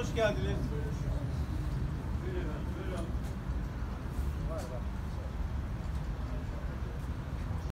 Hoş geldiniz.